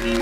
음.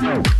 no